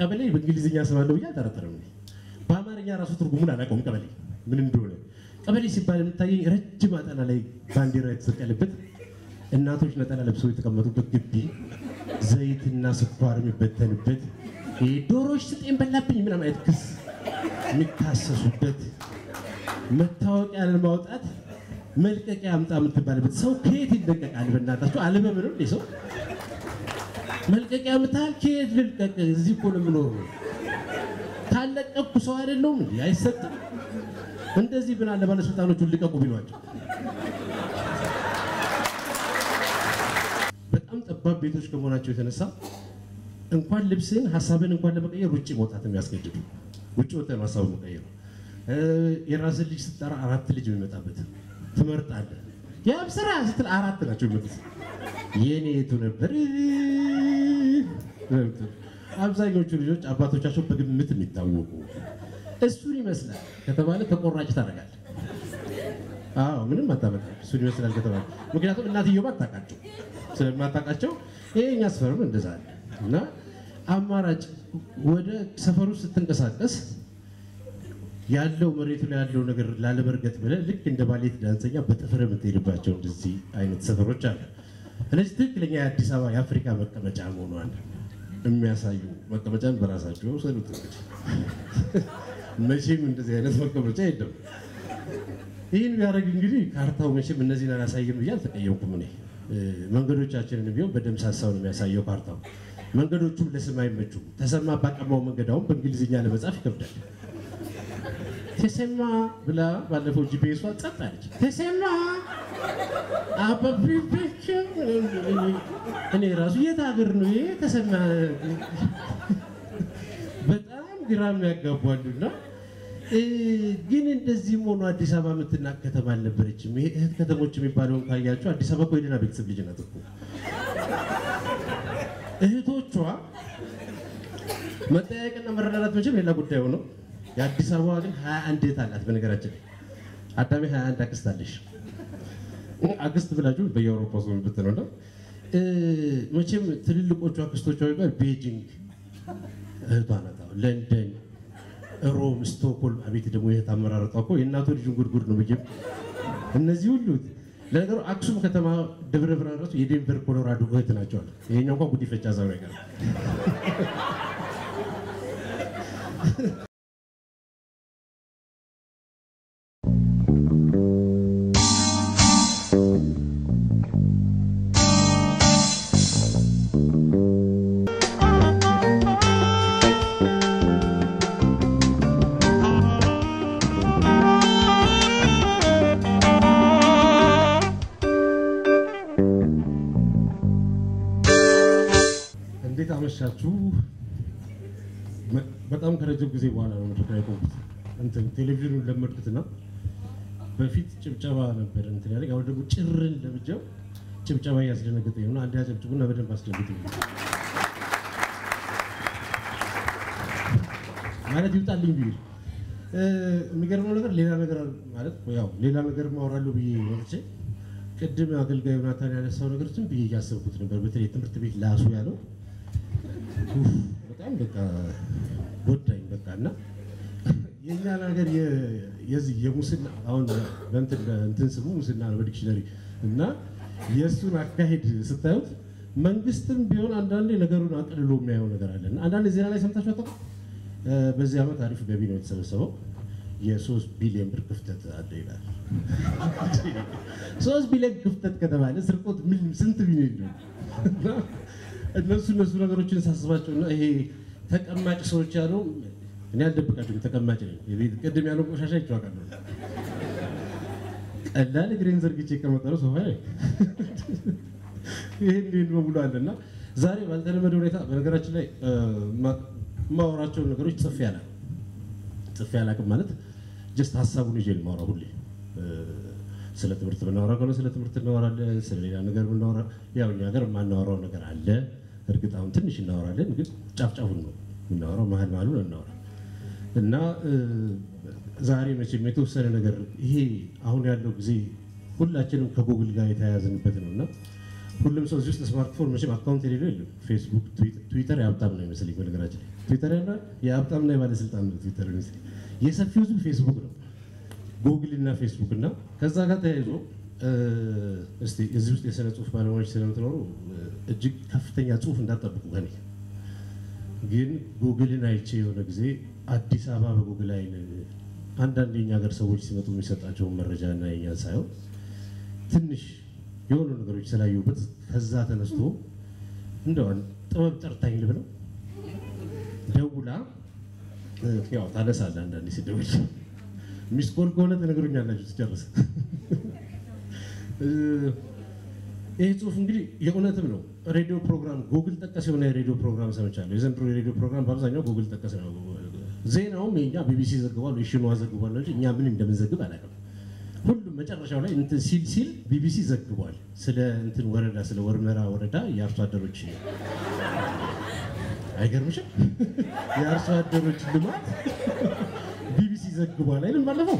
ቀበሌ በእንግሊዝኛ ስም አለው ብዬ አልጠረጠርም። በአማርኛ ራሱ ትርጉሙን አላውቀውም። ቀበሌ ምን እንደሆነ ቀበሌ ሲባል የምታየኝ ረጅም አጠና ላይ ባንዲራ የተሰቀለበት እናቶች ነጠላ ለብሰው የተቀመጡበት ግቢ ዘይትና ስኳር የሚበተንበት ዶሮዎች ስጤን በላብኝ ምናምን አይነት ክስ የሚካሰሱበት መታወቂያ ለማውጣት መልቀቂያ አምጣ የምትባልበት ሰው ከየት ይለቀቃል? በእናታችሁ አልበም ሰው መልቀቂያ ምታል ከየት ልልቀቅ? እዚህ እኮ ነው የምኖረው። ካለቀኩ ሰው አይደለሁም እንዴ? አይሰጥም። እንደዚህ ብና ለባለስልጣኖቹ ልቀቁ ቢሏቸው በጣም ጠባብ ቤቶች ከመሆናቸው የተነሳ እንኳን ልብስን ሀሳብን እንኳን ለመቀየር ውጭ መውጣት የሚያስገድዱ ውጭ ወጥተህ ነው ሀሳብ መቀየር የራስን ልጅ ስትጠራ አራት ልጅ የሚመጣበት ትመርጣለህ። ያም ስራ ስትል አራት ናቸው የሚመጡት። የኔ የቱ ነበር? አብዛኞቹ ልጆች አባቶቻቸው በግምት የሚታወቁ እሱን ይመስላል ከተባለ ተቆራጭ ታደርጋለህ። አዎ ምንም አታመጣም። እሱን ይመስላል ከተባለ ምክንያቱም እናትየው አታውቃቸው ስለማታውቃቸው ይሄ እኛ ሰፈርም እንደዛ አለ እና አማራጭ ወደ ሰፈሩ ስትንቀሳቀስ ያለው መሬቱ ላይ ያለው ነገር ላለመርገጥ ብለህ ልክ እንደ ባሌት ዳንሰኛ በጥፍር የምትሄድባቸው እንደዚህ አይነት ሰፈሮች አሉ። እነዚህ ትክክለኛ የአዲስ አበባ የአፍሪካ መቀመጫ መሆኗን የሚያሳዩ መቀመጫን በራሳቸው የወሰዱት መቼም እንደዚህ አይነት መቀመጫ የለም። ይህን ቢያደርግ እንግዲህ ካርታው መቼም እነዚህን አላሳይም ብዬ አልተቀየምኩም። እኔ መንገዶቻችንን ቢሆን በደምብ ነው የሚያሳየው ካርታው። መንገዶቹም ለስም አይመቹም። ተሰማ ባቀማው መንገድ በእንግሊዝኛ ለመጻፍ ይከብዳል። ተሰማ ብላ ባለፈው ጂፒኤሷ ጸጥ አለች። ተሰማ አበብቤች እኔ ራሱ የት ሀገር ነው ይሄ ተሰማ? በጣም ግራ የሚያጋቧሉና ግን እንደዚህም ሆኖ አዲስ አበባ የምትናቅ ከተማ አልነበረችም። ይሄ እህት ከተሞች የሚባለውን ካያቸው አዲስ አበባ እኮ የደህና ቤተሰብ ልጅ ናት እኮ። እህቶቿ መጠያየቅና መረዳዳት መቼም ሌላ ጉዳዩ ነው። የአዲስ አበባ ግን ሀያ አንድ እህት አላት። በነገራችን ላይ ሀያ አንድ አክስት አለሽ። አክስት ብላችሁ በየአውሮፓ ሰው ብትነው ነው መቼም ትልልቆቹ አክስቶቿ የሚባል ቤጂንግ እህቷ ናት። ለንደን፣ ሮም፣ ስቶክሆልም አቤት ደግሞ የእህት አመራረጧ እኮ የእናቶ ልጁን ጉድጉድ ነው ብዬ እነዚህ ሁሉ ለነገሩ አክሱም ከተማ ደብረ ብርሃን ራሱ የዴንቨር ኮሎራዶ እህት ናቸዋል። ይሄኛው እንኳን ጉዲፈቻ ዛሬ አይቀርም። አመሻችሁ። በጣም ከረጅም ጊዜ በኋላ ነው መድረክ ላይ ቆምኩት። እንትን ቴሌቪዥኑን ለመድኩትና በፊት ጭብጨባ ነበር እንትን ያደርግ አሁን ደግሞ ጭርን ለብቻው ጭብጨባ እያስደነገጠኝ ነው። አንድ ያጨብጭቡና በደንብ አስደንግጡኝ ማለት ይውጣልኝ ቢል የሚገርመው ነገር ሌላ ነገር ማለት ያው ሌላ ነገር ማወራለሁ ብዬ ወርቼ ቅድም አገልጋይ ዮናታን ያነሳው ነገር ዝም ብዬ እያሰብኩት ነበር። በተለይ ትምህርት ቤት ላሱ ያለው በጣም በቃ ጎዳኝ። በቃ እና የእኛን ሀገር የዚህ የሙስና አሁን በእንትን እንትን ስሙ ሙስና ነው በዲክሽነሪ እና የእሱን አካሄድ ስታዩት መንግስትም ቢሆን አንዳንዴ ነገሩን አቅልሎ የሚያየው ነገር አለ እና አንዳንድ ዜና ላይ ሰምታችሁ አታውቁም? በዚህ ዓመት አሪፍ ገቢ ነው የተሰበሰበው የሶስት ቢሊዮን ብር ክፍተት አለ ይላል። ሶስት ቢሊዮን ክፍተት ከተባለ ስርቆት ስንት ቢሊዮን ነው? እነሱ እነሱ ነገሮችን ሳስባቸው እና ይሄ ተቀማጭ ሰዎች ያለው እኔ አልደብቃቸውም፣ ተቀማጭ ነኝ። ቅድም ያለው ቆሻሻ ይቸዋቃለ ቀላል እግሬን ዘርግቼ ከመጠሩ ሶፋ ላይ ይህን ይህን በሙሉ አለ እና ዛሬ ባልተለመደ ሁኔታ በነገራችን ላይ የማወራቸውን ነገሮች ጽፌ አላውቅም። ጽፌ አላውቅም ማለት just ሀሳቡን ይዤ የማወራው ሁሌ ስለ ትምህርት ብናወራ ከሆነ ስለ ትምህርት እናወራለን። ስለ ሌላ ነገር ብናወራ ያው እኛ ሀገር የማናወራው ነገር አለ። እርግጥ አሁን ትንሽ እናወራለን፣ ግን ጫፍ ጫፉን ነው የምናወራው፣ መሀል መሀሉን እናወራ እና ዛሬ መቼም የተወሰነ ነገር ይሄ አሁን ያለው ጊዜ ሁላችንም ከጉግል ጋር የተያያዝንበት ነው እና ሁሉም ሰው እዚህ ውስጥ ስማርትፎን መቼም account የሌለው የለም። ፌስቡክ፣ ትዊተር የሀብታም ነው ይመስለኝ። በነገራችን ትዊተር ያለ የሀብታምና የባለስልጣን ነው ትዊተር ይመስለኝ። የሰፊው ህዝብ ፌስቡክ ነው፣ ጉግል እና ፌስቡክ እና ከዛ ጋር ተያይዞ እስቲ እዚህ ውስጥ የስነ ጽሁፍ ባለሙያዎች ስለምትኖሩ እጅግ ከፍተኛ ጽሁፍ እንዳጠብቁ ከኔ ግን ጉግልን አይቼ የሆነ ጊዜ አዲስ አበባ በጉግል አይን አንዳንድ የኛ ሀገር ሰዎች ሲመጡ የሚሰጣቸውን መረጃ እና የኛን ሳይሆን ትንሽ የሆኑ ነገሮች ስላየሁበት ከዛ ተነስቶ እንደው ጥበብ ጠርታኝ ልብለው ደውላ ያው ታነሳለህ። አንዳንዴ ሲደውል missed call ከሆነ ትነግሩኛላችሁ ትጨርስ። ይህ ጽሁፍ እንግዲህ የእውነትም ነው። ሬዲዮ ፕሮግራም ጉግል ጠቀስ የሆነ የሬዲዮ ፕሮግራም ሰምቻለሁ። የዘንድሮ የሬዲዮ ፕሮግራም በአብዛኛው ጉግል ጠቀስ ነው። ዜናውም የኛ ቢቢሲ ዘግቧል ሺንዋ ዘግቧል እንጂ እኛ ምን እንደምንዘግብ አላውቅም። ሁሉም መጨረሻው ላይ እንትን ሲል ሲል ቢቢሲ ዘግቧል። ስለ እንትን ወረዳ ስለ ወርመራ ወረዳ የአርሶ አደሮች አይገርምሽም? የአርሶ አደሮች ልማት ቢቢሲ ዘግቧል አይልም? ባለፈው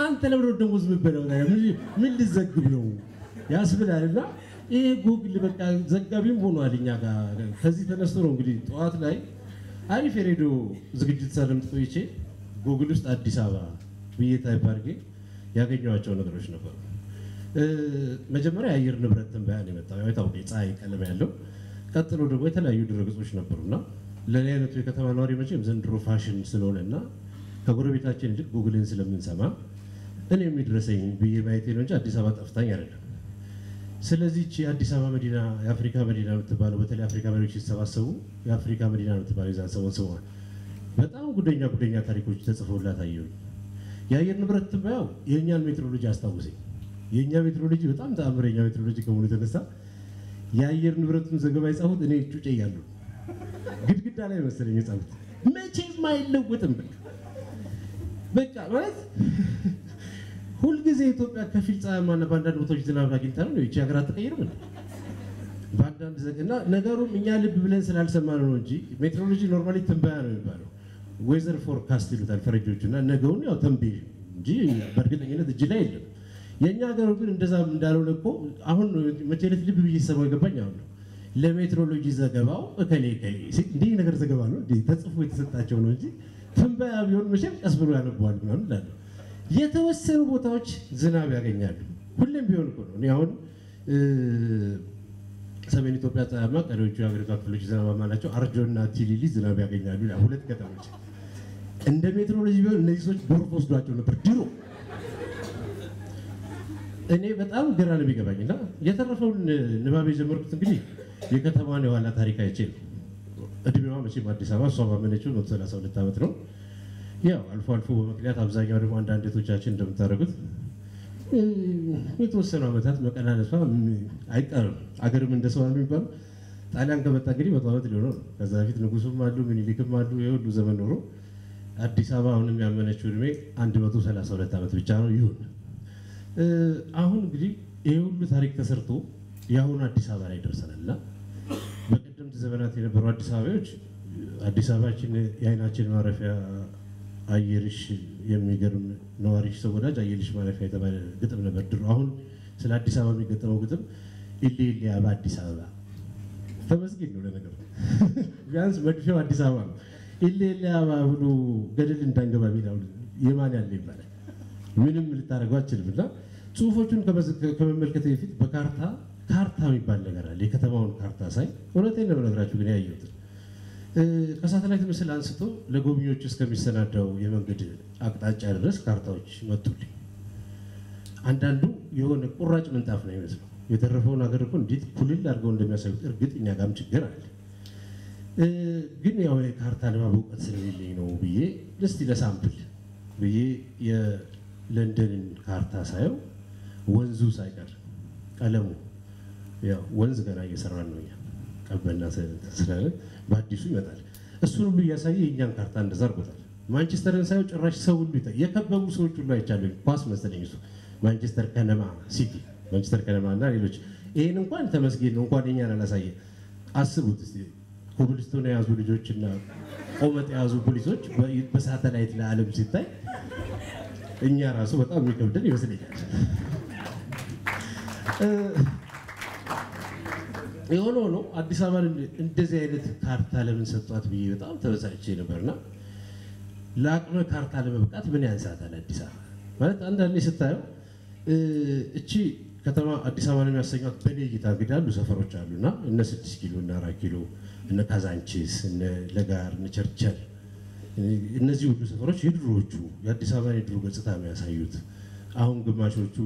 አንተ ለምን ደግሞ ዝም ብለው ምን ልዘግብ ነው ያስብላል። እና ይሄ ጉግል በቃ ዘጋቢም ሆኗል እኛ ጋር። ከዚህ ተነስቶ ነው እንግዲህ ጠዋት ላይ አሪፍ የሬዲዮ ዝግጅት ሳዳምጥ ቆይቼ ጉግል ውስጥ አዲስ አበባ ብዬ type አድርጌ ያገኘኋቸው ነገሮች ነበሩ። መጀመሪያ የአየር ንብረት ትንበያ ነው የመጣው፣ የታወቀ የፀሐይ ቀለም ያለው። ቀጥሎ ደግሞ የተለያዩ ድረገጾች ነበሩና ለእኔ አይነቱ የከተማ ነዋሪ መቼም ዘንድሮ ፋሽን ስለሆነ እና ከጎረቤታችን ይልቅ ጉግልን ስለምንሰማ እኔ የሚድረሰኝ ብዬ ማየቴ ነው እንጂ አዲስ አበባ ጠፍታኝ አይደለም። ስለዚህ የአዲስ አበባ መዲና የአፍሪካ መዲና የምትባለው በተለይ አፍሪካ መሪዎች ሲሰባሰቡ የአፍሪካ መዲና የምትባለው የዛን ሰሞን ስሟ በጣም ጉደኛ ጉደኛ ታሪኮች ተጽፈውላት አየሁኝ። የአየር ንብረት ትንበያው የእኛን ሜትሮሎጂ አስታውሰኝ። የእኛ ሜትሮሎጂ በጣም ተአምረኛ ሜትሮሎጂ ከመሆኑ የተነሳ የአየር ንብረቱን ዘገባ የጻፉት እኔ ጩጬ እያለሁ ግድግዳ ላይ መሰለኝ የጻፉት። መቼም አይለወጥም። በቃ በቃ ማለት ሁልጊዜ ኢትዮጵያ ከፊል ፀሐያማና በአንዳንድ ቦታዎች ዝናብ አግኝታ ነው ይቺ ሀገር አትቀይርም? በአንዳንድ ዘግና ነገሩም እኛ ልብ ብለን ስላልሰማን ነው እንጂ ሜትሮሎጂ normally ትንበያ ነው የሚባለው። weather forecast ይሉታል ፈረንጆቹ እና ነገውን ያው ተንብይ እንጂ በእርግጠኝነት እጅ ላይ የለም። የእኛ ሀገሩ ግን እንደዛ እንዳልሆነ እኮ አሁን መቼ ልብ ብዬ ሰማው የገባኝ አሁን ነው። ለሜትሮሎጂ ዘገባው እከሌ እከሌ እንዲህ ነገር ዘገባ ነው ተጽፎ የተሰጣቸው ነው እንጂ ትንበያ ቢሆን መቼም ቀስ ብሎ ያነበዋል ምናምን እላለሁ። የተወሰኑ ቦታዎች ዝናብ ያገኛሉ። ሁሌም ቢሆን እኮ ነው። አሁን ሰሜን ኢትዮጵያ ፀሐያማ፣ ቀሪዎቹ የሀገሪቷ ክፍሎች ዝናባማ ናቸው። አርጆና ቲሊሊ ዝናብ ያገኛሉ። ሁለት ከተሞች እንደ ሜትሮሎጂ ቢሆን እነዚህ ሰዎች ጎርፍ ወስዷቸው ነበር ድሮ። እኔ በጣም ግራ ነው የሚገባኝ እና የተረፈውን ንባብ የጀመርኩት እንግዲህ የከተማን የኋላ ታሪክ አይቼ ነው። እድሜዋ መቼም አዲስ አበባ እሷ ባመነችው ሰላሳ ሁለት ዓመት ነው። ያው አልፎ አልፎ በምክንያት አብዛኛው ደግሞ አንዳንድ እህቶቻችን እንደምታደርጉት የተወሰኑ ዓመታት መቀናነሷ አይቀርም። አገርም እንደ ሰው የሚባለው ጣሊያን ከመጣ እንግዲህ መቶ ዓመት ሊሆነው ነው። ከዛ በፊት ንጉሱም አሉ ምኒልክም አሉ። የሁሉ ዘመን ኖሮ አዲስ አበባ አሁንም ያመነችው እድሜ 132 ዓመት ብቻ ነው። ይሁን አሁን እንግዲህ ይህ ሁሉ ታሪክ ተሰርቶ የአሁኑ አዲስ አበባ ላይ ደርሰናል እና በቀደምት ዘመናት የነበሩ አዲስ አበባዎች አዲስ አበባችን የአይናችን ማረፊያ አየርሽ የሚገርም ነዋሪሽ ሰው ወዳጅ አየርሽ ማረፊያ የተባለ ግጥም ነበር ድሮ። አሁን ስለ አዲስ አበባ የሚገጠመው ግጥም ኢሌ ኢሌ አዲስ አበባ ተመስገን ነው። ለነገሩ ቢያንስ መድፊያው አዲስ አበባ ነው። ኢሌ ኢሌ ገደል እንዳንገባ ቢላው የማን ያለ ይባላል። ምንም ልታደርገው አችልም። እና ጽሁፎቹን ከመመልከት በፊት በካርታ ካርታ የሚባል ነገር አለ። የከተማውን ካርታ ሳይ እውነቴን ነው የምነግራችሁ ግን ያየሁትን ከሳተላይት ምስል አንስቶ ለጎብኚዎች እስከሚሰናዳው የመንገድ አቅጣጫ ድረስ ካርታዎች መጡልኝ። አንዳንዱ የሆነ ቁራጭ ምንጣፍ ነው ይመስለው። የተረፈውን ሀገር እኮ እንዴት ኩልል አድርገው እንደሚያሳዩት እርግጥ እኛ ጋርም ችግር አለ። ግን ያው የካርታ ንባብ እውቀት ስለሌለኝ ነው ብዬ እስቲ ለሳምፕል ብዬ የለንደንን ካርታ ሳየው ወንዙ ሳይቀር ቀለሙ ያው ወንዝ ገና እየሰራን ነው ቀበና ስላለ በአዲሱ ይመጣል። እሱን ሁሉ እያሳየ የእኛን ካርታ እንደዛ አድርጎታል። ማንቸስተርን ሳየው ጭራሽ ሰው ሁሉ ይታ የከበቡ ሰዎች ሁሉ አይቻለሁ። ኳስ መሰለኝ እሱ ማንቸስተር ከነማ ሲቲ፣ ማንቸስተር ከነማ እና ሌሎች። ይህን እንኳን ተመስገን ነው እንኳን የኛን አላሳየ። አስቡት እስኪ ኮብልስቶን የያዙ ልጆችና ቆመጥ የያዙ ፖሊሶች በሳተላይት ለዓለም ሲታይ እኛ ራሱ በጣም የሚከብደን ይመስለኛል። የሆነ ሆኖ አዲስ አበባን እንደዚህ አይነት ካርታ ለምን ሰጧት ብዬ በጣም ተበሳጭቼ ነበርና ለአቅመ ካርታ ለመብቃት ምን ያንሳታል አዲስ አበባ? ማለት አንዳንዴ ስታየው እቺ ከተማ አዲስ አበባን የሚያሰኟት በእኔ እይታ እንግዲህ ያሉ ሰፈሮች አሉና እነ ስድስት ኪሎ እነ አራት ኪሎ እነ ካዛንቺስ እነ ለጋር እነ ቸርቸር እነዚህ ሁሉ ሰፈሮች የድሮዎቹ የአዲስ አበባን የድሮ ገጽታ የሚያሳዩት። አሁን ግማሾቹ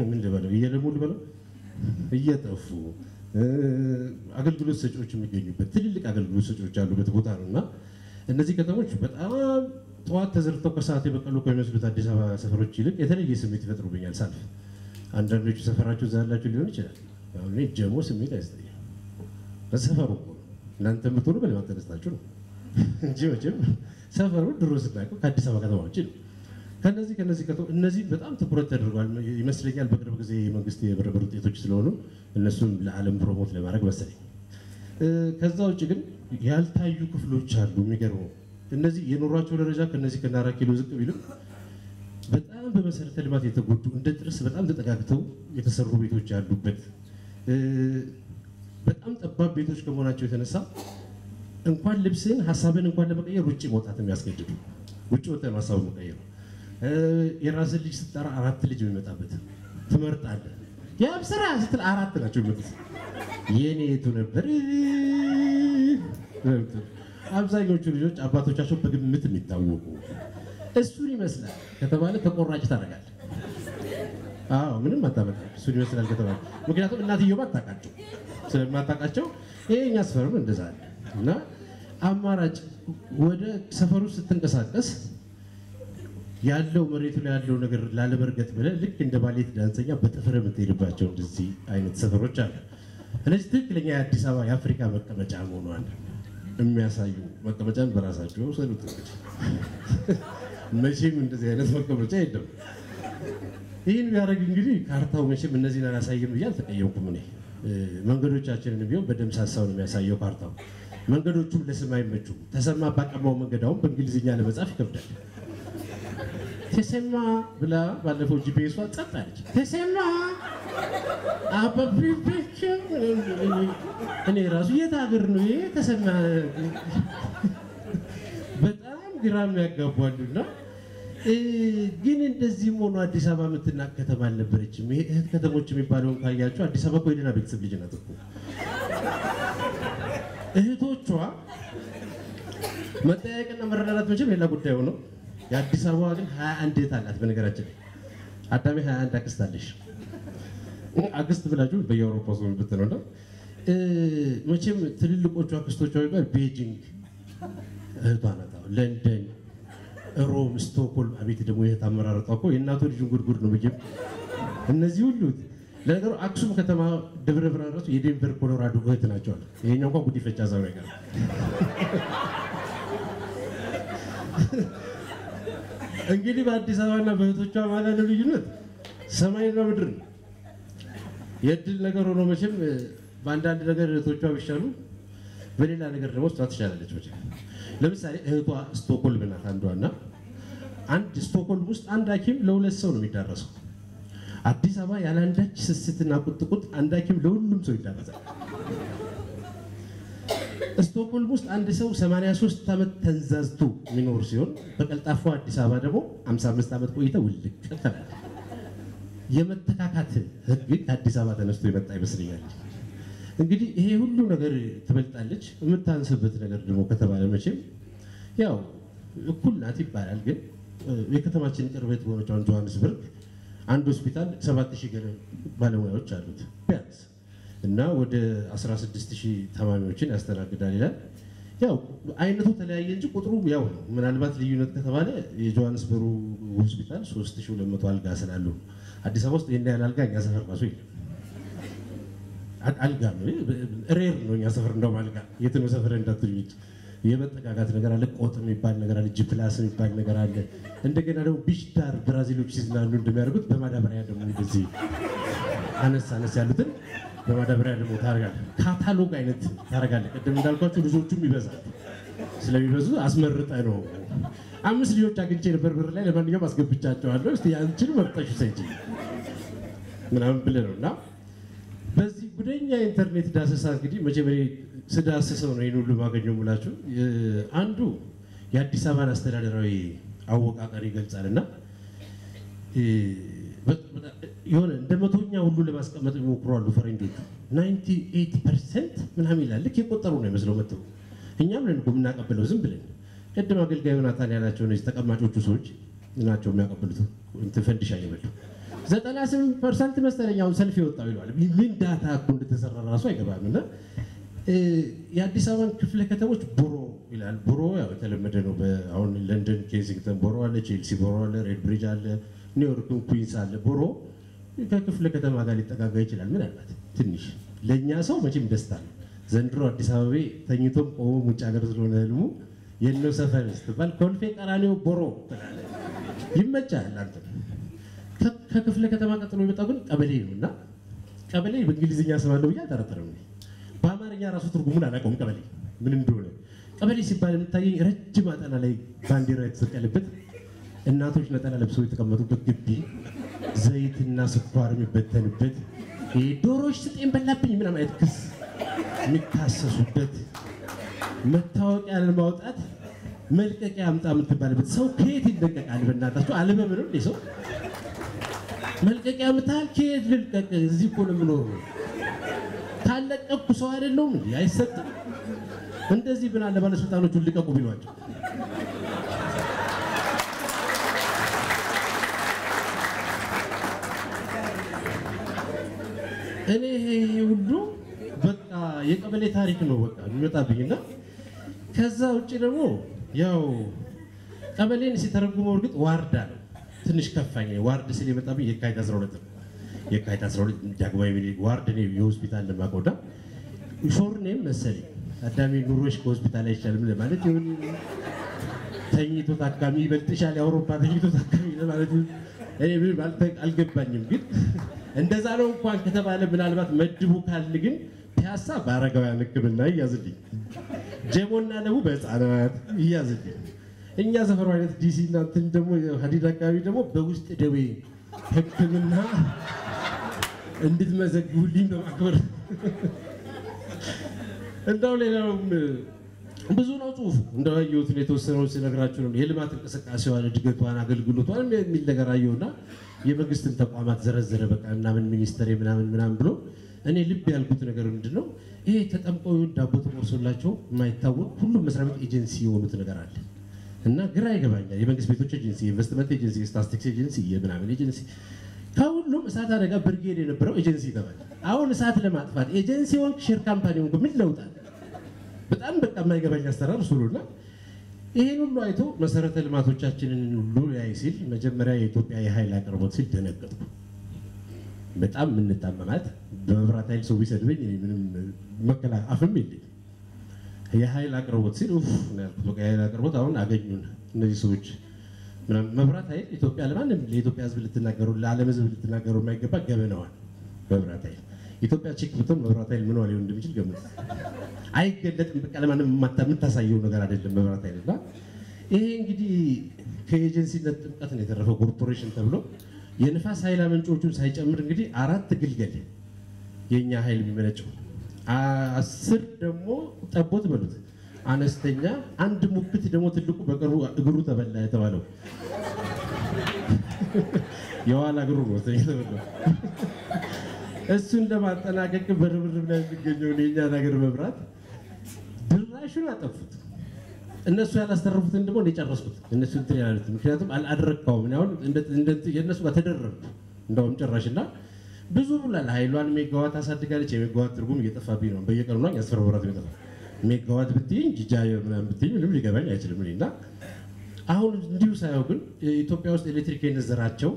ምን ልበለው? እየለሙ ልበለው? እየጠፉ አገልግሎት ሰጪዎች የሚገኙበት ትልልቅ አገልግሎት ሰጪዎች ያሉበት ቦታ ነው እና እነዚህ ከተሞች በጣም ጠዋት ተዘርተው ከሰዓት የበቀሉ ከሚመስሉት አዲስ አበባ ሰፈሮች ይልቅ የተለየ ስሜት ይፈጥሩብኛል ሳልፍ። አንዳንዶቹ ሰፈራችሁ እዛ ያላችሁ ሊሆን ይችላል። ጀሞ ስሜት አይሰጠኝም። በሰፈሩ እናንተ የምትሆኑ በልማት ተነስታችሁ ነው እንጂ መቼም ሰፈሩ ድሮ ስናውቀው ከአዲስ አበባ ከተማ ውጭ ነው። ከነዚህ ከነዚህ እነዚህ በጣም ትኩረት ተደርጓል ይመስለኛል። በቅርብ ጊዜ የመንግስት የብርብር ውጤቶች ስለሆኑ እነሱን ለዓለም ፕሮሞት ለማድረግ መሰለኝ። ከዛ ውጭ ግን ያልታዩ ክፍሎች አሉ። የሚገርመው እነዚህ የኑሯቸው ደረጃ ከነዚህ ከነ ኪሎ ዝቅ ቢልም በጣም በመሰረተ ልማት የተጎዱ እንደ ጥርስ በጣም ተጠጋግተው የተሰሩ ቤቶች ያሉበት በጣም ጠባብ ቤቶች ከመሆናቸው የተነሳ እንኳን ልብስን ሀሳብን እንኳን ለመቀየር ውጭ መውጣት የሚያስገድዱ ውጭ ወጥተህ ሀሳብ መቀየር ነው። የራስን ልጅ ስትጠራ አራት ልጅ የሚመጣበት ትመርጣለህ። ያም ስራ ስትል አራት ናቸው የሚመጡት። የኔ የቱ ነበር? አብዛኞቹ ልጆች አባቶቻቸው በግምት የሚታወቁ እሱን ይመስላል ከተባለ ተቆራጭ ታደርጋለህ። አዎ ምንም አታመጣም። እሱን ይመስላል ከተባለ ምክንያቱም እናትየው አታውቃቸው ስለማታውቃቸው ይሄ እኛ ሰፈርም እንደዛ አለ እና አማራጭ ወደ ሰፈሩ ስትንቀሳቀስ ያለው መሬቱ ላይ ያለው ነገር ላለመርገጥ ብለህ ልክ እንደ ባሌት ዳንሰኛ በጥፍር የምትሄድባቸው እንደዚህ አይነት ሰፈሮች አሉ። እነዚህ ትክክለኛ የአዲስ አበባ የአፍሪካ መቀመጫ መሆኗን የሚያሳዩ መቀመጫን በራሳቸው የወሰዱት መቼም እንደዚህ አይነት መቀመጫ የለም። ይህን ቢያደርግ እንግዲህ ካርታው መቼም እነዚህን አላሳይም ብዬ አልተቀየምኩም። እኔ መንገዶቻችንን ቢሆን በደምብ ነው የሚያሳየው ካርታው። መንገዶቹም ለስም አይመቹም። ተሰማ ባቀማው መንገድ በእንግሊዝኛ ለመጻፍ ይከብዳል። ተሰማ ብላ ባለፈው ጂፒኤሷ ጸጥ አለች። ተሰማ አበብቤች እኔ ራሱ የት ሀገር ነው ይሄ ተሰማ? በጣም ግራ የሚያጋቧሉና ግን እንደዚህም ሆኖ አዲስ አበባ የምትናቅ ከተማ አልነበረችም። ይሄ እህት ከተሞች የሚባለውን ካያቸው አዲስ አበባ እኮ የደህና ቤተሰብ ልጅ ናት እኮ እህቶቿ መጠያየቅና መረዳዳት መቼም ሌላ ጉዳይ ሆነው የአዲስ አበባ ግን ሀያ አንድ እህት አላት። በነገራችን ላይ ሀያ አንድ አክስት አለሽ። አክስት ብላችሁ በየአውሮፓ ሰው ብትነው ነው መቼም ትልልቆቹ አክስቶቿ የሚባል ቤጂንግ እህቷ ናት። ለንደን፣ ሮም፣ ስቶክሆልም አቤት ደግሞ የእህት አመራረጧ እኮ የእናቶ ልጁን ጉድጉድ ነው ብዬ እነዚህ ሁሉ ለነገሩ አክሱም ከተማ ደብረ ብርሃን ራሱ የዴንቨር ኮሎራዶ እህት ናቸዋል። ይሄኛው እንኳን ጉዲፈቻ ዛሬ አይቀርም። እንግዲህ በአዲስ አበባና በእህቶቿ ማለት ያለው ልዩነት ሰማይና ምድር ነው። የእድል ነገር ሆኖ መቼም በአንዳንድ ነገር እህቶቿ ቢሻሉ፣ በሌላ ነገር ደግሞ እሷ ትሻላለች። መቼም ለምሳሌ እህቷ ስቶክሆልም ናት አንዷና አንድ ስቶክሆልም ውስጥ አንድ ሐኪም ለሁለት ሰው ነው የሚዳረሰው። አዲስ አበባ ያለ አንዳች ስስትና ቁጥቁጥ አንድ ሐኪም ለሁሉም ሰው ይዳረሳል። ስቶክሆልም ውስጥ አንድ ሰው 83 ዓመት ተንዛዝቶ የሚኖር ሲሆን በቀልጣፋ አዲስ አበባ ደግሞ 55 ዓመት ቆይተ ውልቅ የመተካካት ህግ ከአዲስ አበባ ተነስቶ የመጣ ይመስለኛል። እንግዲህ ይሄ ሁሉ ነገር ትበልጣለች። የምታንስበት ነገር ደግሞ ከተባለ መቼም ያው እኩል ናት ይባላል። ግን የከተማችን ቅርበት በሆነችው ጆሃንስበርግ አንድ ሆስፒታል 7000 ባለሙያዎች አሉት ቢያንስ እና ወደ 16000 ታማሚዎችን ያስተናግዳል ይላል። ያው አይነቱ ተለያየ እንጂ ቁጥሩ ያው ነው። ምናልባት ልዩነት ከተባለ የጆሃንስበሩ ሆስፒታል 3200 አልጋ ስላሉ አዲስ አበባ ውስጥ ይህን ያህል አልጋ እኛ ሰፈር ራሱ የለም። አልጋ ነው rare ነው እኛ ሰፈር እንደውም አልጋ የት ነው ሰፈር እንዳትሉኝ የመጠቃቃት ነገር አለ። ቆጥ የሚባል ነገር አለ። ጂፕላስ የሚባል ነገር አለ። እንደገና ደግሞ beach ዳር ብራዚሎች ሲዝናኑ እንደሚያደርጉት በማዳበሪያ ደግሞ እንደዚህ አነስ አነስ ያሉትን በማዳበሪያ ደግሞ ታደርጋለህ። ካታሎግ አይነት ታደርጋለህ። ቅድም እንዳልኳቸው ልጆቹም ይበዛል። ስለሚበዙ አስመርጠ ነው። አምስት ልጆች አግኝቼ ነበር ብር ላይ ለማንኛውም አስገብቻቸዋለሁ። እስኪ ያንቺን መርጠሽ ሰጪ ምናምን ብለህ ነው እና በዚህ ጉደኛ ኢንተርኔት ዳሰሳ እንግዲህ መጀመሪያ ስዳስሰው ነው ይህን ሁሉ ማገኘው ሙላችሁ አንዱ የአዲስ አበባን አስተዳደራዊ አወቃቀር ይገልጻል እና የሆነ እንደ መቶኛ ሁሉ ለማስቀመጥ ይሞክሯሉ ፈረንጆቹ። 98 percent ምናምን ይላል። ልክ የቆጠሩ ነው ይመስለው መጥተው እኛም ነን የምናቀብለው ዝም ብለን። ቅድም አገልጋይ ዮናታን ያላቸው እነዚህ ተቀማጮቹ ሰዎች ናቸው የሚያቀብሉት እንትን ፈንዲሻ እየበሉ ዘጠና ስምንት percent መሰለኝ አሁን ሰልፍ የወጣው ይለዋል። ምን data እኮ እንደተሰራ ራሱ አይገባም። እና የአዲስ አበባን ክፍለ ከተሞች borough ይላል። borough ያው የተለመደ ነው። አሁን ለንደን ኬንሲንግተን borough አለ፣ ቼልሲ borough አለ፣ ሬድ ብሪጅ አለ፣ ኒውዮርክን ኩዊንስ አለ። ቦሮ ከክፍለ ከተማ ጋር ሊጠጋጋ ይችላል። ምናልባት ትንሽ ለእኛ ሰው መቼም ደስታ ነው። ዘንድሮ አዲስ አበባ ተኝቶም ቆሞም ውጭ ሀገር ስለሆነ ህልሙ የነው ሰፈር ስትባል ኮልፌ ቀራኒዮ ቦሮ ትላለህ። ይመቻል አንተ ከክፍለ ከተማ ቀጥሎ የመጣው ግን ቀበሌ ነው እና ቀበሌ በእንግሊዝኛ ስም አለው ብዬ አልጠረጥርም። በአማርኛ ራሱ ትርጉሙን አላውቀውም። ቀበሌ ምን እንደሆነ ቀበሌ ሲባል የምታየኝ ረጅም አጠና ላይ ባንዲራ የተሰቀለበት እናቶች ነጠላ ለብሰው የተቀመጡበት ግቢ፣ ዘይትና ስኳር የሚበተንበት ዶሮዎች ስጤን በላብኝ ምናምን አይነት ክስ የሚካሰሱበት መታወቂያ ለማውጣት መልቀቂያ አምጣ የምትባልበት ሰው ከየት ይለቀቃል? በእናታችሁ አልበም ነው ሰው መልቀቂያ ምታል ከየት ልልቀቅ? እዚህ እኮ ነው የምኖረው። ካለቀኩ ሰው አይደለሁም? አይሰጥም። እንደዚህ ብና ለባለስልጣኖቹ ልቀቁ ቢሏቸው እኔ ይሄ ሁሉ በቃ የቀበሌ ታሪክ ነው በቃ የሚመጣብኝ እና ከዛ ውጭ ደግሞ ያው ቀበሌን ሲተረጉመው እርግጥ ዋርዳ ነው ትንሽ ከፋኝ። ዋርድ ስል የመጣብኝ የካቲት 12 ነው። የካቲት 12 ዳግማዊ ምኒልክ ዋርድ ነው የሆስፒታል ለማቆዳ ሾርኔም መሰለኝ አዳሚ ኑሮሽ ከሆስፒታል አይቻልም ለማለት ይሁን ተኝቶ ታካሚ ይበልጥሻል የአውሮፓ ተኝቶ ታካሚ ለማለት እኔ ምንም አልገባኝም። ግን እንደዛ ነው እንኳን ከተባለ ምናልባት መድቡ ካል ግን ፒያሳ በአረጋውያን ሕክምና ይያዝልኝ፣ ጀሞና ለቡ በህፃናት ይያዝልኝ። እኛ ሰፈሩ አይነት ዲሲ እና እንትን ደግሞ ሀዲድ አካባቢ ደግሞ በውስጥ ደዌ ሕክምና እንድትመዘግቡልኝ በማክበር እንዳው ሌላውም ብዙ ነው ጽሁፉ። እንዳየሁትን የተወሰነውን ሲነግራችሁ ነው። የልማት እንቅስቃሴዋን፣ እድገቷን፣ አገልግሎቷን የሚል ነገር አየሁና የመንግስትን ተቋማት ዘረዘረ። በቃ ምናምን ሚኒስተር ምናምን ምናምን ብሎ እኔ ልብ ያልኩት ነገር ምንድን ነው ይሄ ተጠምቀው ዳቦ ተቆርሶላቸው የማይታወቅ ሁሉም መስሪያ ቤት ኤጀንሲ የሆኑት ነገር አለ እና ግራ ይገባኛል። የመንግስት ቤቶች ኤጀንሲ፣ የኢንቨስትመንት ኤጀንሲ፣ የስታስቲክስ ኤጀንሲ፣ የምናምን ኤጀንሲ ከሁሉም እሳት አደጋ ብርጌድ የነበረው ኤጀንሲ ተባለ። አሁን እሳት ለማጥፋት ኤጀንሲ ወንክ ሼር ካምፓኒ ወንክ ምን ለውጣል? በጣም በቃ የማይገባኝ አሰራር እሱ ነው እና ይህን ሁሉ አይቶ መሰረተ ልማቶቻችንን ሁሉ ያይ ሲል መጀመሪያ የኢትዮጵያ የኃይል አቅርቦት ሲል ደነገጥኩ። በጣም የምንጣመማት በመብራት ኃይል ሰው ቢሰድበኝ ምንም መከላ አፍም የለኝም። የኃይል አቅርቦት ሲል የኃይል አቅርቦት አሁን አገኙን እነዚህ ሰዎች መብራት ኃይል ኢትዮጵያ ለማንም ለኢትዮጵያ ሕዝብ ልትናገሩ ለዓለም ሕዝብ ልትናገሩ የማይገባ ገበናዋል። መብራት ኃይል ኢትዮጵያ chick ብትሆን መብራት ኃይል ምን ሊሆን እንደሚችል ገምት። አይገለጥም። በቃ ለማንም የምታሳየው ነገር አይደለም መብራት ኃይል እና ይሄ እንግዲህ ከኤጀንሲነት ጥምቀት ነው የተረፈው ኮርፖሬሽን ተብሎ። የንፋስ ኃይል አመንጮቹን ሳይጨምር እንግዲህ አራት ግልገል የእኛ ኃይል የሚመነጨው። አስር ደግሞ ጠቦት በሉት። አነስተኛ አንድ ሙክት ደግሞ ትልቁ በቅርቡ እግሩ ተበላ የተባለው። የኋላ እግሩ ነው እሱን ለማጠናቀቅ በርብርብ ላይ የሚገኘውን የእኛን ሀገር መብራት ድራሹን አጠፉት። እነሱ ያላስተረፉትን ደግሞ እንደጨረስኩት እነሱ እንትን ያሉት ምክንያቱም አልአደረግከውም። አሁን የእነሱ ጋር ተደረግኩ እንደውም ጭራሽ ብዙ ብላል። ኃይሏን ሜጋዋት አሳድጋለች። የሜጋዋት ትርጉም እየጠፋብኝ ነው። በየቀኑ የአስር ወራት የሚጠፋ ሜጋዋት ብትይኝ ጂጃ ምናምን ብትይኝ ምንም ሊገባኝ አይችልም። እኔ እና አሁን እንዲሁ ሳየው ግን ኢትዮጵያ ውስጥ ኤሌክትሪክ የነዘራቸው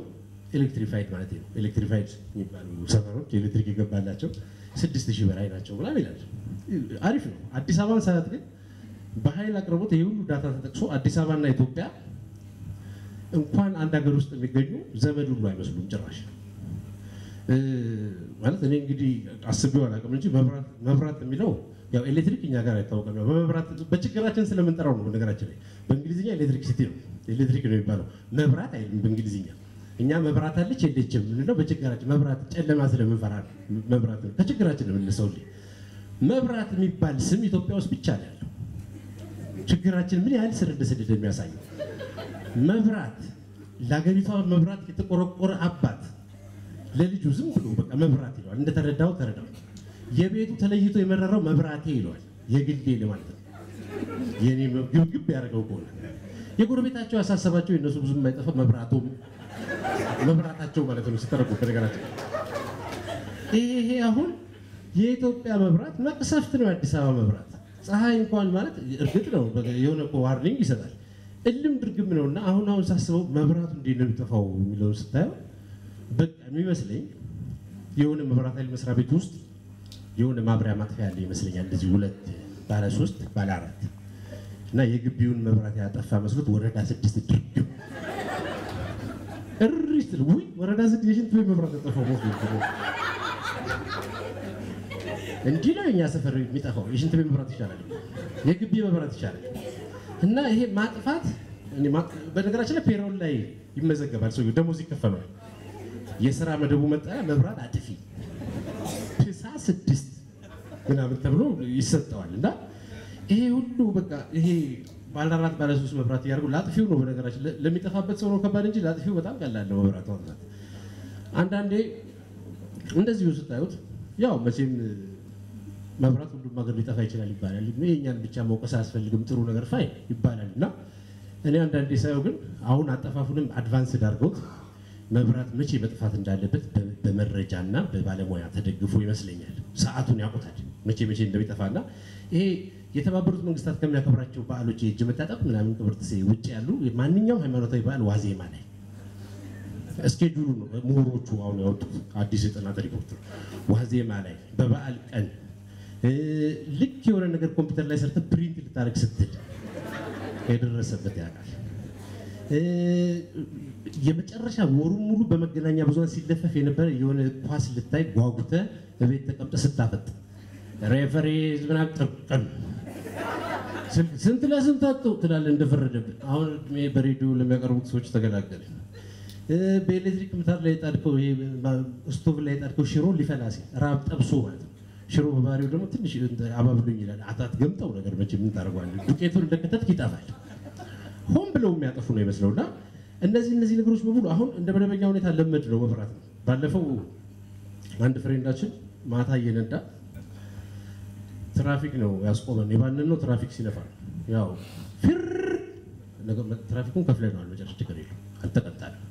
electrified ማለት ነው electrified የሚባሉ ሰፈሮች ኤሌክትሪክ የገባላቸው ስድስት ሺህ በላይ ናቸው ምናምን ይላል። አሪፍ ነው። አዲስ አበባን ሰዓት ግን በኃይል አቅርቦት ይህ ሁሉ data ተጠቅሶ አዲስ አበባና ኢትዮጵያ እንኳን አንድ ሀገር ውስጥ የሚገኙ ዘመድ ሁሉ አይመስሉም ጭራሽ። ማለት እኔ እንግዲህ አስቤው አላውቅም እንጂ መብራት የሚለው ያው ኤሌክትሪክ እኛ ጋር አይታወቅም። በመብራት በችግራችን ስለምንጠራው ነው። ነገራችን ላይ በእንግሊዝኛ ኤሌክትሪክ ሲቲ ነው ኤሌክትሪክ ነው የሚባለው። መብራት አይልም በእንግሊዝኛ እኛ መብራት አለች የለችም ምንለው በችግራችን መብራት ጨለማ ስለምንፈራ መብራት ከችግራችን ነው መብራት የሚባል ስም ኢትዮጵያ ውስጥ ብቻ ነው ያለው። ችግራችን ምን ያህል ስር እንደሰደደ የሚያሳየው መብራት ለሀገሪቷ መብራት የተቆረቆረ አባት ለልጁ ዝም ብሎ በቃ መብራት ይለዋል። እንደተረዳው ተረዳው። የቤቱ ተለይቶ የመረረው መብራቴ ይለዋል። የግሌ ማለት ነው። የኔ ግብግብ ያደርገው ከሆነ የጎረቤታቸው ያሳሰባቸው የእነሱ ብዙ የማይጠፋ መብራቶም መብራታቸው ማለት ነው ሲተረጉ በነገራችን ይሄ አሁን የኢትዮጵያ መብራት መቅሰፍት ነው። የአዲስ አበባ መብራት ፀሐይ እንኳን ማለት እርግጥ ነው የሆነ warning ይሰጣል። እልም ድርግም ነው እና አሁን አሁን ሳስበው መብራቱ እንዴት ነው የሚጠፋው የሚለውን ስታየው በቃ የሚመስለኝ የሆነ መብራት ኃይል መስሪያ ቤት ውስጥ የሆነ ማብሪያ ማጥፊያ ያለ ይመስለኛል። እንደዚህ ሁለት ባለ ሶስት ባለ አራት እና የግቢውን መብራት ያጠፋ መስሎት ወረዳ ስድስት ድርግም እሪ ስትል ውይ ወረዳ ስድስት የሽንት ቤት መብራት መስሎት እንዲህ ነው የኛ ሰፈር የሚጠፋው። የሽንት ቤት መብራት ይሻላል፣ የግቢ መብራት ይሻላል። እና ይሄ ማጥፋት በነገራችን ላይ ፔሮል ላይ ይመዘገባል። ሰው ደሞዝ ይከፈለዋል። የስራ መደቡ መጠሪያ መብራት አጥፊ ፕሳ ስድስት ምናምን ተብሎ ይሰጠዋል። እና ይሄ ሁሉ በቃ ይሄ ባለ አራት መብራት እያደረጉ ለአጥፊው ነው በነገራችን ለሚጠፋበት ሰው ነው ከባድ እንጂ ለአጥፊው በጣም ቀላል ነው መብራት ማጥፋት። አንዳንዴ እንደዚሁ ስታዩት ያው መቼም መብራት ሁሉም ሀገር ሊጠፋ ይችላል ይባላል። የእኛን ብቻ መውቀስ አያስፈልግም ጥሩ ነገር fine ይባላል እና እኔ አንዳንዴ ሳየው ግን አሁን አጠፋፉንም advanced አድርገውት መብራት መቼ መጥፋት እንዳለበት በመረጃና በባለሙያ ተደግፎ ይመስለኛል። ሰዓቱን ያውቁታል መቼ መቼ እንደሚጠፋና ይሄ የተባበሩት መንግስታት ከሚያከብራቸው በዓሎች የእጅ መታጠብ ምናምን ቅብርት ውጭ ያሉ ማንኛውም ሃይማኖታዊ በዓል ዋዜማ ላይ schedule ኡ ነው ምሁሮቹ አሁን ያወጡት አዲስ የጥናት ሪፖርት ዋዜማ ላይ በበዓል ቀን ልክ የሆነ ነገር ኮምፒውተር ላይ ሰርተህ print ልታደርግ ስትል የደረሰበት ያውቃል። የመጨረሻ ወሩን ሙሉ በመገናኛ ብዙኃን ሲለፈፍ የነበረ የሆነ ኳስ ልታይ ጓጉተህ በቤት ተቀምጠህ ስታፈጥ referee ምናምን ጥርቅም ስንት ለስንት አጡ ትላለህ እንደፈረደብን። አሁን በሬዲዮ ለሚያቀርቡት ሰዎች ተገላገለ። በኤሌክትሪክ ምጣድ ላይ የጣድከው ስቶቭ ላይ የጣድከው ሽሮ ሊፈላ ሲል ራብ ጠብሶ ማለት ነው። ሽሮ በባህሪው ደግሞ ትንሽ አባብሎኝ ይላል። አታት ገምጠው ነገር መቼ ምን ታደርገዋለህ? ዱቄቱን እንደከተትክ ይጠፋል። ሆን ብለው የሚያጠፉ ነው ይመስለውና እነዚህ እነዚህ ነገሮች በሙሉ አሁን እንደ መደበኛ ሁኔታ ለመድ ነው መብራት ነው። ባለፈው አንድ friend ኣችን ማታ እየነዳ ትራፊክ ነው ያስቆመን። የባንን ነው ትራፊክ ሲለፋ ያው ፊር ትራፊኩን ከፍለነዋል። መጨረሻ ችግር የለም አልተቀጣንም።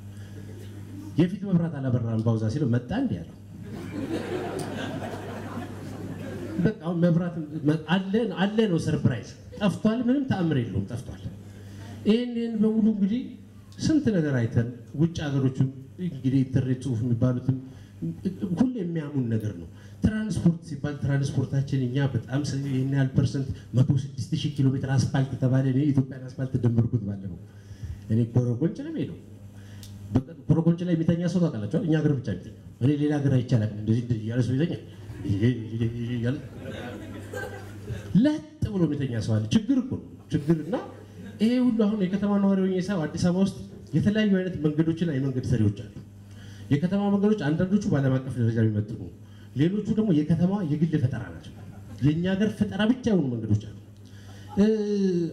የፊት መብራት አላበራም ባውዛ ሲለው መጣ እንዲ ያለው በቃ መብራት አለ ነው surprise። ጠፍቷል፣ ምንም ተአምር የለውም ጠፍቷል። ይህን ይህን በሙሉ እንግዲህ ስንት ነገር አይተን ውጭ ሀገሮችም እንግዲህ ኢንተርኔት ጽሁፍ የሚባሉትም ሁሉ የሚያሙን ነገር ነው። ትራንስፖርት ሲባል ትራንስፖርታችን እኛ በጣም ይህን ያህል percent መቶ ስድስት ሺህ ኪሎ ሜትር አስፋልት ተባለ። እኔ ኢትዮጵያን አስፋልት ደመርኩት ባለፈው እኔ ኮረጎንጭ ነው የምሄደው። ኮረጎንጭ ላይ የሚተኛ ሰው ታውቃላችኋል? እኛ ሀገር ብቻ የሚተኛ እኔ ሌላ ሀገር አይቻልም። እንደዚህ እያለ ሰው ይተኛል። ለጥ ብሎ የሚተኛ ሰው አለ። ችግር እኮ ነው ችግር እና ይሄ ሁሉ አሁን የከተማ ነዋሪ ሆኜ ሳይሆን አዲስ አበባ ውስጥ የተለያዩ አይነት መንገዶችና የመንገድ ሰሪዎች አሉ። የከተማ መንገዶች አንዳንዶቹ በዓለም አቀፍ ደረጃ የሚመጥኑ፣ ሌሎቹ ደግሞ የከተማ የግል ፈጠራ ናቸው። የእኛ ሀገር ፈጠራ ብቻ የሆኑ መንገዶች አሉ።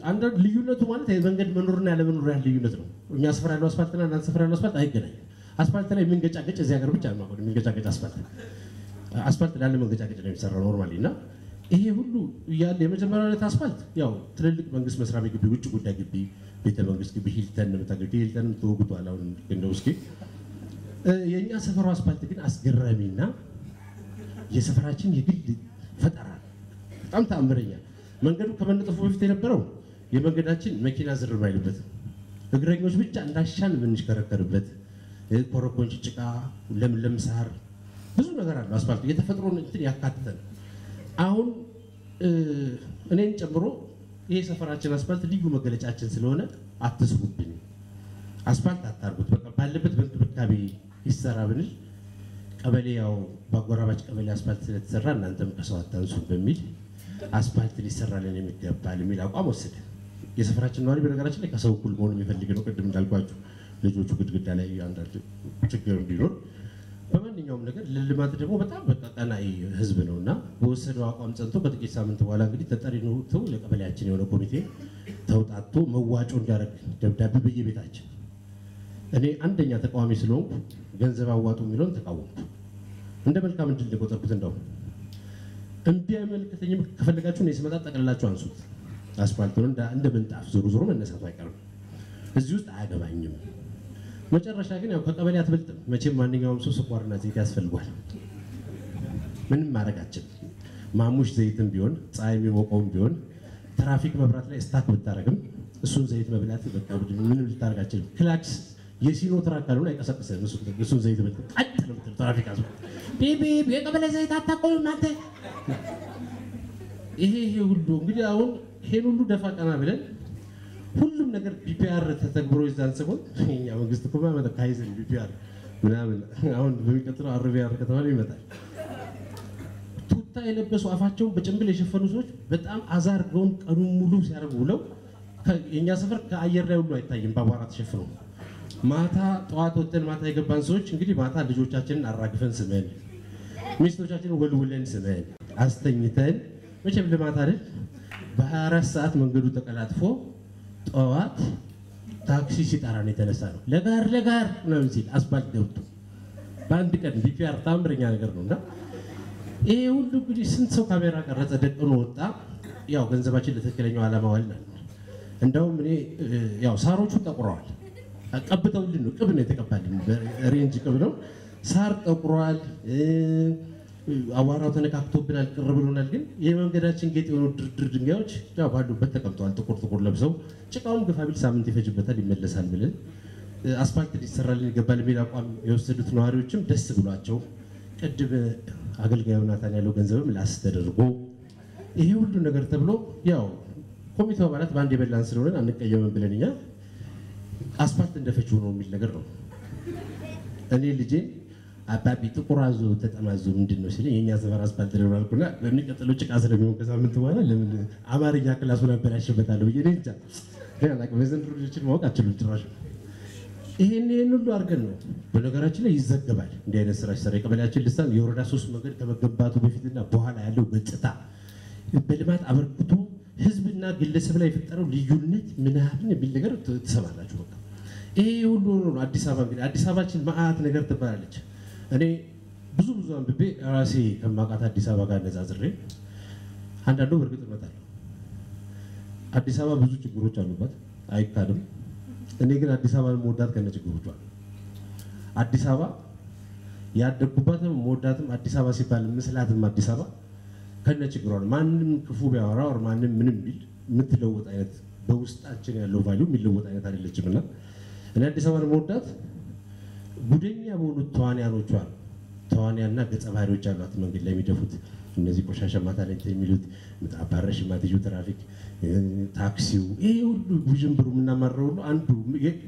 አንዳንድ ልዩነቱ ማለት የመንገድ መኖርና ያለመኖር ያህል ልዩነት ነው። እኛ ስፍራ ያለው አስፋልትና እናንተ ስፍራ ያለው አስፋልት አይገናኝም። አስፋልት ላይ የሚንገጫገጭ እዚህ ሀገር ብቻ ነው የሚንገጫገጭ አስፋልት አስፋልት ላለ መንገጫገጭ ነው የሚሰራው normally እና ይሄ ሁሉ እያለ የመጀመሪያ ዕለት አስፋልት ያው ትልልቅ መንግስት መስሪያ ቤት ግቢ፣ ውጭ ጉዳይ ግቢ፣ ቤተ መንግስት ግቢ፣ ሂልተን የምታገኙ ሂልተን ተወግቷል። አሁን እንደው እስኪ የእኛ ሰፈሩ አስፋልት ግን አስገራሚና የሰፈራችን የግል ፈጠራ በጣም ተአምረኛ። መንገዱ ከመነጠፉ በፊት የነበረው የመንገዳችን መኪና ዝር ማይልበት እግረኞች ብቻ እንዳሻን የምንሽከረከርበት ኮረኮንች፣ ጭቃ፣ ለምለም ሳር ብዙ ነገር አለው። አስፋልቱ የተፈጥሮን እንትን ያካትተ ነው። አሁን እኔን ጨምሮ ይሄ ሰፈራችን አስፋልት ልዩ መገለጫችን ስለሆነ አትስቡብን፣ አስፋልት አታርጉት፣ በቃ ባለበት በእንክብካቤ ይሰራ ብንል ቀበሌ ያው በአጎራባች ቀበሌ አስፋልት ስለተሰራ እናንተም ከሰው አታንሱ በሚል አስፋልት ሊሰራልን የሚገባል የሚል አቋም ወሰደ። የሰፈራችን ነዋሪ በነገራችን ላይ ከሰው እኩል መሆኑ የሚፈልግ ነው። ቅድም እንዳልኳችሁ ልጆቹ ግድግዳ ላይ አንዳንድ ችግር ቢኖር በማንኛውም ነገር ለልማት ደግሞ በጣም ቀናኢ ህዝብ ነው እና በወሰደው አቋም ጸንቶ ከጥቂት ሳምንት በኋላ እንግዲህ ተጠሪነቱ ለቀበሌያችን የሆነ ኮሚቴ ተውጣቶ መዋጮ እንዲያደርግ ደብዳቤ በየቤታችን እኔ አንደኛ ተቃዋሚ ስለሆንኩ ገንዘብ አዋጡ የሚለውን ተቃወምኩ። እንደ መልካም እድል የቆጠርኩት እንደው እምቢ አይመለከተኝም። ከፈለጋችሁ እኔ ስመጣ ጠቅልላችሁ አንሱት። አስፋልቱን እንደ ምንጣፍ ዞሮ ዞሮ መነሳቱ አይቀርም። እዚህ ውስጥ አያገባኝም። መጨረሻ ግን ያው ከቀበሌ አትበልጥም። መቼም ማንኛውም ሰው ስኳርና ዘይት ያስፈልጓል። ምንም ማድረግ ማሙሽ ዘይትም ቢሆን ፀሐይ የሚሞቀውም ቢሆን ትራፊክ መብራት ላይ ስታክ ብታረግም እሱን ዘይት መብላት በቃ ምንም ልታደርግ ክላክስ የሲኖ ትራክ ካልሆነ አይቀሰቅስም። እሱን ዘይት ብል ቀጥ ነው የምትለው ትራፊክ አስ ቢቢ የቀበሌ ዘይት አታቆምም አንተ። ይሄ ይሄ ሁሉ እንግዲህ አሁን ይሄን ሁሉ ደፋ ቀና ብለን ሁሉም ነገር BPR ተተግብሮ ካይዘን ሰሞን የኛ መንግስት እኮ ማመጣ ካይዘን BPR ምናምን አሁን በሚቀጥለው RBR ከተባለ ይመጣል። ቱታ የለበሱ አፋቸውን በጭንብል የሸፈኑ ሰዎች በጣም አዛርገውን ቀኑን ሙሉ ሲያደርጉ ውለው የእኛ ሰፈር ከአየር ላይ ሁሉ አይታይም፣ በአቧራ ተሸፍኖ ማታ ጠዋት ወጥተን ማታ የገባን ሰዎች እንግዲህ ማታ ልጆቻችንን አራግፈን ስመን ሚስቶቻችንን ወልውለን ስመን አስተኝተን መቼም ልማት አይደል በ24 ሰዓት መንገዱ ተቀላጥፎ ጠዋት ታክሲ ሲጠራን የተነሳ ነው። ለጋር ለጋር ምናምን ሲል አስፋልት ገብቶ በአንድ ቀን BPR ታምረኛ ነገር ነው እና ይሄ ሁሉ እንግዲህ ስንት ሰው ካሜራ ቀረጸ፣ ደቅኖ ወጣ። ያው ገንዘባችን ለትክክለኛው ዓላማ ዋልናል። እንደውም እኔ ያው ሳሮቹ ጠቁረዋል። ቀብተውልን ነው ቅብ ነው የተቀባልን፣ ሬንጅ ቅብ ነው። ሳር ጠቁሯል። አቧራው ተነካክቶብናል፣ ቅር ብሎናል። ግን የመንገዳችን ጌጥ የሆኑ ድርድር ድንጋዮች ያው ባሉበት ተቀምጠዋል። ጥቁር ጥቁር ለብሰው ጭቃውም ግፋ ቢል ሳምንት ይፈጅበታል ይመለሳል ብለን አስፋልት ሊሰራልን ይገባል የሚል አቋም የወሰዱት ነዋሪዎችም ደስ ብሏቸው ቅድም አገልጋዩ ናታን ያለው ገንዘብም ላስ ተደርጎ ይሄ ሁሉ ነገር ተብሎ ያው ኮሚቴው አባላት በአንድ የበላን ስለሆነ አንቀየምም ብለን እኛ አስፋልት እንደፈችው ነው የሚል ነገር ነው። እኔ ልጄ አባቢ ጥቁር አዞ ተጠማዞ ምንድን ነው ሲለኝ የእኛ ሰፈር አስፋልት ነው አልኩና በሚቀጥለው ጭቃ ስለሚሆን ከሳምንት በኋላ ለምን አማርኛ class ኡን አበላሽበታለሁ ብዬ እንጃ የዘንድሮ ልጆችን ማወቅ አችሉም ጭራሽ። ይሄን ይሄን ሁሉ አድርገን ነው በነገራችን ላይ ይዘገባል። እንዲህ አይነት ስራ ሲሰራ የቀበሌያችን ልሳን የወረዳ ሶስት መንገድ ከመገንባቱ በፊትና በኋላ ያለው ገጽታ በልማት አበርክቶ ህዝብና ግለሰብ ላይ የፈጠረው ልዩነት ምናምን የሚል ነገር ትሰማላችሁ። በቃ ይሄ ሁሉ ነው አዲስ አበባ እንግዲህ አዲስ አበባችን መዓት ነገር ትባላለች። እኔ ብዙ ብዙ አንብቤ ራሴ ከማውቃት አዲስ አበባ ጋር ነጻጽሬ አንዳንዱ በእርግጥ እመጣለሁ። አዲስ አበባ ብዙ ችግሮች አሉባት አይካድም። እኔ ግን አዲስ አበባን መወዳት ከነ ችግሮቿ አዲስ አበባ ያደግኩባትም መወዳትም አዲስ አበባ ሲባል ምስላትም አዲስ አበባ ከነ ችግሯ ነው። ማንም ክፉ ቢያወራ ወር ማንም ምንም ቢል የምትለወጥ አይነት በውስጣችን ያለው value የሚለወጥ አይነት አይደለችም እና እኔ አዲስ አበባን መወዳት ጉደኛ በሆኑት ተዋንያኖቿ ተዋንያንና ገጸ ባህሪዎች አሏት መንገድ ላይ የሚደፉት እነዚህ ቆሻሻ ማታ ላይ የሚሉት አባረሽ ማትዩ ትራፊክ፣ ታክሲው፣ ይሄ ሁሉ ውዥንብሩ የምናማረው ሁሉ አንዱ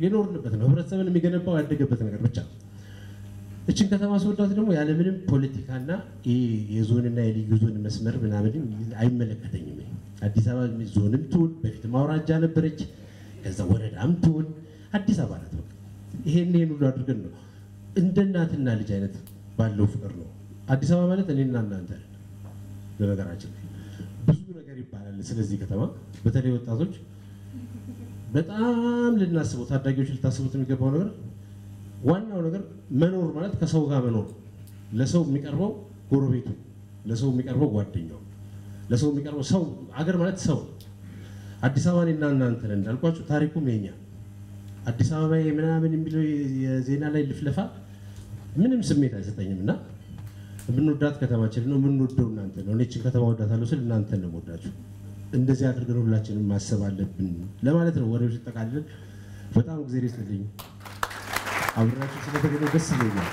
የኖርንበት ነው። ህብረተሰብን የሚገነባው ያደገበት ነገር ብቻ ነው። እችን ከተማ ስወዳት ደግሞ ያለምንም ፖለቲካና የዞንና የልዩ ዞን መስመር ምናምን አይመለከተኝም። አዲስ አበባ ዞንም ትሁን በፊትም አውራጃ ነበረች፣ ከዛ ወረዳም ትሁን አዲስ አበባ ናት። ይሄን ይሄን ሁሉ አድርገን ነው እንደ እናትና ልጅ አይነት ባለው ፍቅር ነው። አዲስ አበባ ማለት እኔና እናንተ በነገራችን ብዙ ነገር ይባላል ስለዚህ ከተማ፣ በተለይ ወጣቶች በጣም ልናስበው ታዳጊዎች ልታስቡት የሚገባው ነገር ዋናው ነገር መኖር ማለት ከሰው ጋር መኖር። ለሰው የሚቀርበው ጎረቤቱ፣ ለሰው የሚቀርበው ጓደኛው፣ ለሰው የሚቀርበው ሰው። አገር ማለት ሰው። አዲስ አበባ እኔና እናንተ እንዳልኳችሁ፣ ታሪኩም የኛ አዲስ አበባ ምናምን የሚለው የዜና ላይ ልፍለፋ ምንም ስሜት አይሰጠኝም እና የምንወዳት ከተማችን ነው። የምንወደው እናንተ ነው። እኔችን ከተማ ወዳታለሁ ስል እናንተ ነው ወዳችሁ። እንደዚህ አድርገን ሁላችንም ማሰብ አለብን ለማለት ነው። ወሬዎች ይጠቃልል። በጣም ጊዜ ይስጥልኝ። አብራችሁ ስለተገኘ ደስ ይለኛል።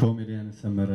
ኮሜዲያን ሰመረ